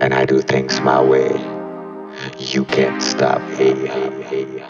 And I do things my way. You can't stop me. I'm a